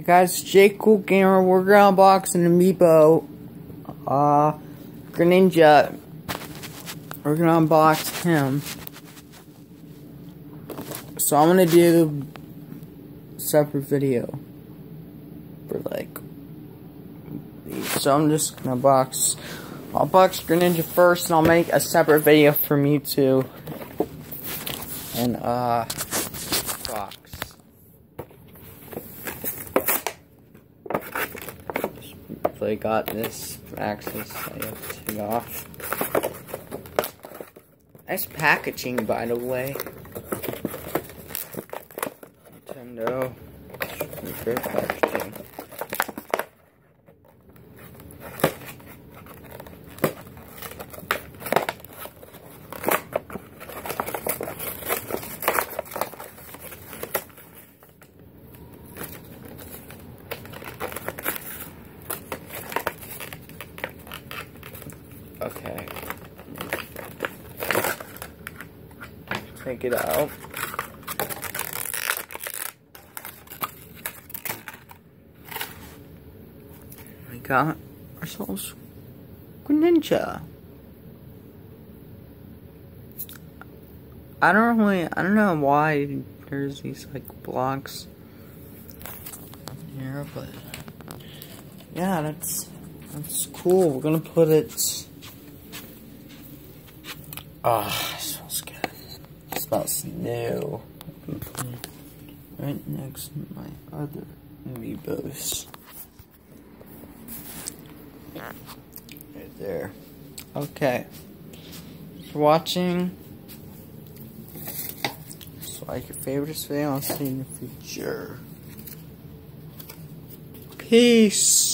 Guys, Jake Cool Gamer. We're gonna unbox an amiibo. Uh, Greninja. We're gonna unbox him. So I'm gonna do a separate video for like. So I'm just gonna box. I'll box Greninja first, and I'll make a separate video for Mewtwo. And uh, box. I got this access I have to take off. Nice packaging, by the way. Nintendo. Okay. Take it out. We got ourselves Greninja. I don't really, I don't know why there's these like blocks here, but yeah, that's that's cool. We're gonna put it. Ah, oh, smells good. It smells new. Right next to my other amiibos. Right there. Okay. For watching. So like your favorites video, I'll see you in the future. Peace.